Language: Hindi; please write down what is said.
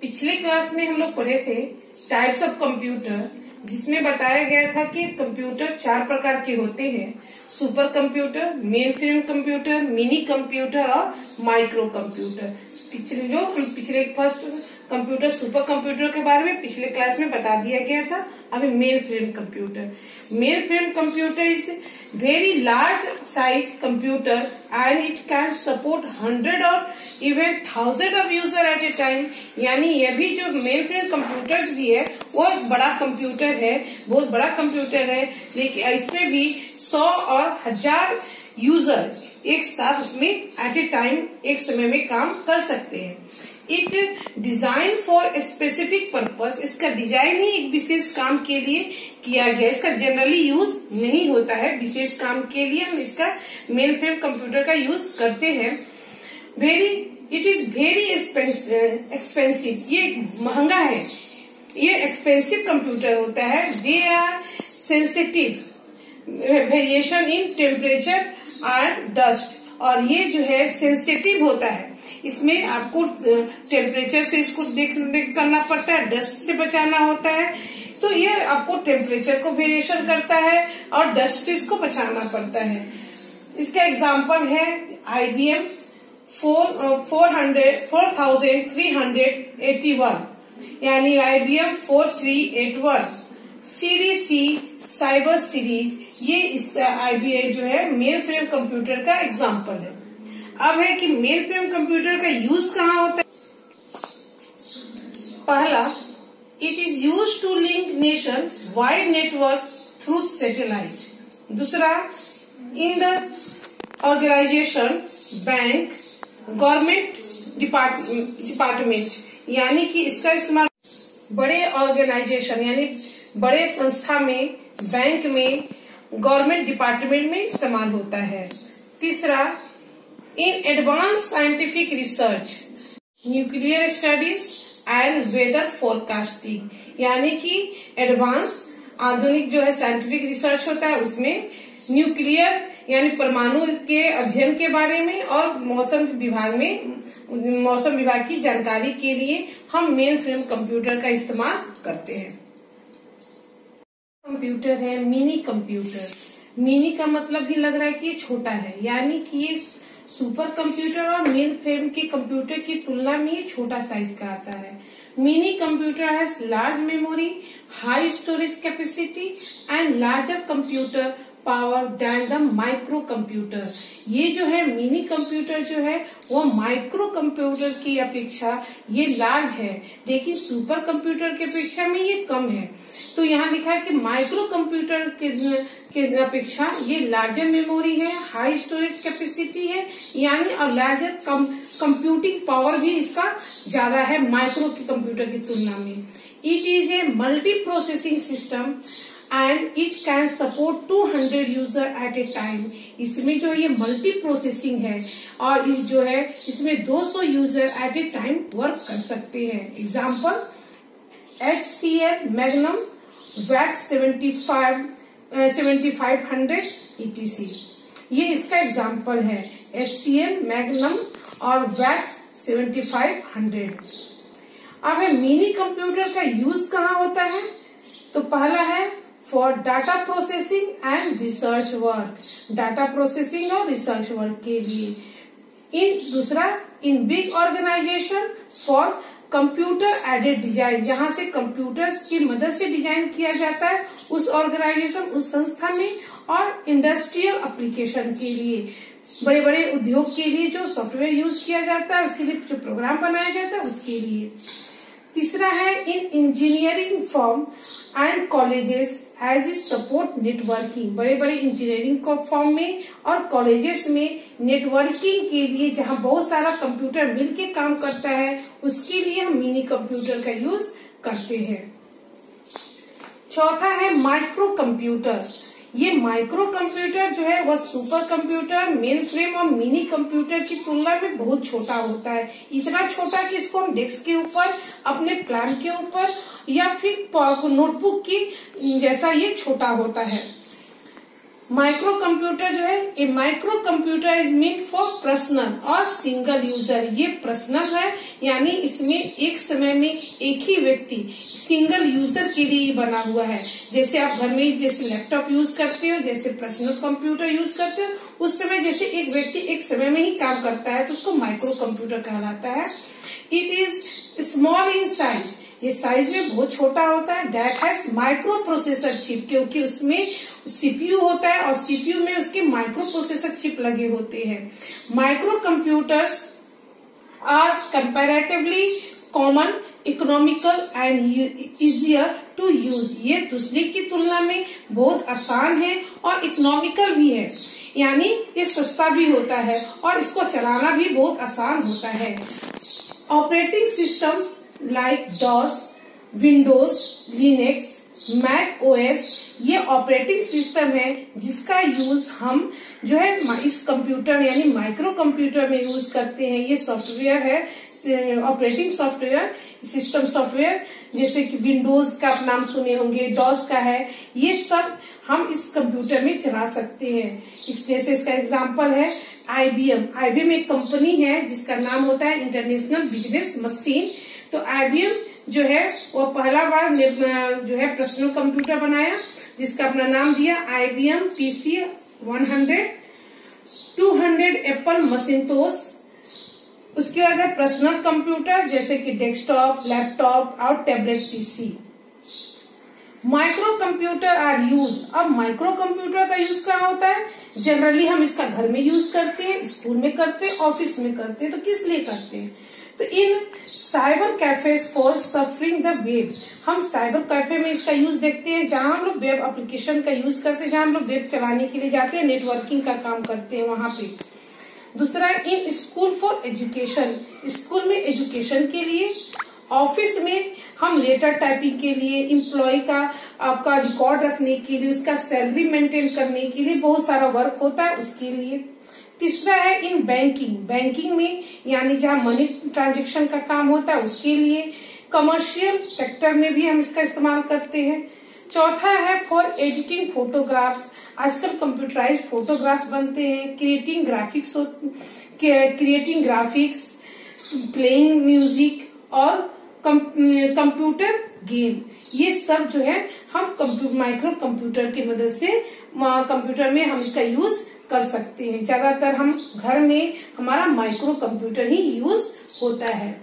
पिछले क्लास में हम लोग पढ़े थे टाइप्स ऑफ़ कंप्यूटर जिसमें बताया गया था कि कंप्यूटर चार प्रकार के होते हैं। Super computer main frame computer mini computer और माइक्रो कंप्यूटर पिछले जो पिछले फ़र्स्ट कंप्यूटर सुपर कंप्यूटर के बारे में पिछले क्लास में बता दिया गया था। अभी main frame computer. Main frame computer is very large size computer and it can support hundred or even thousand of user at a time यानी ये भी जो मेल फ्रेम कंप्यूटर भी है, वो एक बड़ा कंप्यूटर है, बहुत बड़ा कंप्यूटर है, लेकिन इसमें भी सौ और हज़ार यूज़र एक साथ उसमें एट ए टाइम एक समय में काम कर सकते हैं। It design for specific purpose इसका डिज़ाइन ही एक विशेष काम के लिए किया गया। इसका जनरली यूज़ नहीं होता है, विशेष काम के लिए हम इसका मेन फ्रेम कंप्यूटर का यूज़ करते हैं। Very it is very expensive ये महँगा है। ये एक्सपेंसिव कंप्यूटर होता है। They are sensitive variation in temperature and dust और ये जो है सेंसिटिव होता है। इसमें आपको टेम्परेचर से इसको देख, देख करना पड़ता है डस्ट से बचाना होता है। तो ये आपको टेम्परेचर को वेरिएशन करता है और डस्ट से इसको बचाना पड़ता है। इसका एग्ज़ाम्पल है IBM four four hundred four thousand three hundred eighty one यानी IBM four three eight one CDC cyber series ये इस आईबीआई जो है, मेल फ्रेम कंप्यूटर का एग्ज़ाम्पल है। अब है कि मेल फ्रेम कंप्यूटर का यूज़ कहाँ होता है? पहला it is use to link nation wide network through satellite दूसरा in the organization bank government department यानी कि इसका इस्तेमाल बड़े ऑर्गेनाइजेशन यानी बड़े संस्था में बैंक में गवर्नमेंट डिपार्टमेंट में इस्तेमाल होता है। तीसरा in advance scientific research nuclear studies and weather forecasting यानी कि एडवांस आधुनिक जो है साइंटिफिक रिसर्च होता है, उसमें न्यूक्लियर यानी परमाणु के अध्ययन के बारे में और मौसम विभाग में, मौसम विभाग की जानकारी के लिए हम मेन फ्रेम कंप्यूटर का इस्तेमाल करते हैं। कंप्यूटर है, मिनी कंप्यूटर। मिनी का मतलब ही लग रहा है कि ये छोटा है। यानी कि ये सुपर कंप्यूटर और मेन फ्रेम के कंप्यूटर की तुलना में ये छोटा साइज़ का आता है। Mini computer has large memory high storage capacity and larger computer power than the micro computer ये जो है मिनी कंप्यूटर जो है वो माइक्रो कंप्यूटर की अपेक्षा ये लार्ज है। लेकिन सुपर कंप्यूटर की अपेक्षा में ये कम है। तो यहाँ लिखा है कि माइक्रो कंप्यूटर के, के अपेक्षा ये लार्जर मेमोरी है हाई स्टोरेज कैपेसिटी है यानी और लार्जर कम, कंप्यूटिंग पावर भी इसका ज़्यादा है माइक्रो कंप्यूटर की तुलना में। It is a multi processing system and it can support 200 user at a time इसमें जो ये मल्टी प्रोसेसिंग है, और इस जो है, इसमें 200 user at a time work कर सकते हैं। Example H C L magnum VAX seventy five seventy five hundred etc ये इसका एग्ज़ाम्पल है। एच सी एल मैग्नम और वैक्स सेवेंटी फाइव हंड्रेड अब मिनी कंप्यूटर का यूज़ कहाँ होता है? तो पहला है for data processing and research work data processing और रिसर्च वर्क के लिए। इन दूसरा in big organization for computer aided design जहाँ से कंप्यूटर्स की मदद से डिज़ाइन किया जाता है उस ऑर्गेनाइजेशन उस संस्था में और इंडस्ट्रियल एप्लीकेशन के लिए। बड़े बड़े उद्योग के लिए जो सॉफ्टवेयर यूज़ किया जाता है, उसके लिए जो प्रोग्राम बनाया जाता है, उसके लिए। तीसरा है in engineering form and colleges as is support networking बड़े बड़े इंजीनियरिंग फॉर्म में और कॉलेजेस में नेटवर्किंग के लिए जहाँ बहुत सारा कंप्यूटर मिलके काम करता है, उसके लिए हम मिनी कंप्यूटर का यूज़ करते हैं। चौथा है माइक्रो कंप्यूटर ये माइक्रो कंप्यूटर जो है, वह सुपर कंप्यूटर मेन फ्रेम और मिनी कंप्यूटर की तुलना में बहुत छोटा होता है। इतना छोटा कि इसको हम डेस्क के ऊपर, अपने प्लान के ऊपर, या फिर नोटबुक की जैसा ये छोटा होता है। माइक्रो कंप्यूटर जो है a micro computer is mean for personal और सिंगल यूज़र ये पर्सनल है, यानी इसमें एक समय में एक ही व्यक्ति सिंगल यूज़र के लिए बना हुआ है। जैसे आप घर में जैसे लैपटॉप यूज़ करते हो, जैसे पर्सनल कंप्यूटर यूज़ करते हो, उस समय जैसे एक व्यक्ति एक समय में ही काम करता है तो उसको माइक्रो कंप्यूटर कहलाता है। It is small in size ये साइज़ में बहुत छोटा होता है। That has micro processor chip क्योंकि उसमें सीपीयू होता है और सीपीयू में उसके माइक्रो प्रोसेसर चिप लगे होते हैं। Micro computers are comparatively common economical and easier to use ये दूसरे की तुलना में बहुत आसान है और इकोनॉमिकल भी है। यानी ये सस्ता भी होता है और इसको चलाना भी बहुत आसान होता है। Operating systems like DOS, Windows, Linux, Mac OS, ये ऑपरेटिंग सिस्टम है जिसका यूज़ हम जो है इस कंप्यूटर यानी माइक्रो कंप्यूटर में यूज़ करते हैं। ये सॉफ्टवेयर है ऑपरेटिंग सॉफ्टवेयर, सिस्टम सॉफ्टवेयर, जैसे कि विंडोज़ का आप नाम सुने होंगे, डॉस का है, ये सब हम इस कंप्यूटर में चला सकते हैं। इस जैसे इसका एग्ज़ाम्पल है, आईबीएम। आईबीएम एक कंपनी है जिसका नाम होता है इंटरनेशनल बिज़नेस मशीन। तो आईबीएम जो है, वो पहला बार जो है पर्सनल कंप्यूटर बनाया, जिसका अपना नाम दिया आईबीएम पीसी 100 200 एप्पल मसिनतोस उसके बाद है पर्सनल कंप्यूटर, जैसे कि डेस्कटॉप, लैपटॉप और tablet PC. Micro computer are use. अब माइक्रो कंप्यूटर का यूज़ कहाँ होता है? जनरली हम इसका घर में यूज़ करते हैं, स्कूल में करते हैं, ऑफ़िस में करते हैं तो किस लिए करते हैं? तो in cyber cafes for surfing the web हम साइबर कैफ़े में इसका यूज़ देखते हैं, जहाँ हम लोग वेब एप्लीकेशन का यूज़ करते हैं, जहाँ हम लोग वेब चलाने के लिए जाते हैं नेटवर्किंग का काम करते हैं वहाँ पे। दूसरा in school for education school में एजुकेशन के लिए ऑफ़िस में हम लेटर टाइपिंग के लिए इम्प्लॉय का, आपका रिकॉर्ड रखने के लिए, उसका सैलरी मेंटेन करने के लिए बहुत सारा वर्क होता है उसके लिए। तीसरा है, इन बैंकिंग बैंकिंग में, यानी जहाँ मनी ट्रांजेक्शन का काम होता है, उसके लिए कमर्शियल सेक्टर में भी हम इसका इस्तेमाल करते हैं। चौथा है फॉर एडिटिंग फोटोग्राफ्स आजकल कंप्यूटराइज फोटोग्राफ्स बनते हैं creating graphics creating graphics playing music और कंप्यूटर गेम ये सब जो है, हम माइक्रो कंप्यूटर की मदद से कंप्यूटर में हम इसका यूज़ कर सकते हैं। ज़्यादातर हम घर में हमारा माइक्रो कंप्यूटर ही यूज़ होता है।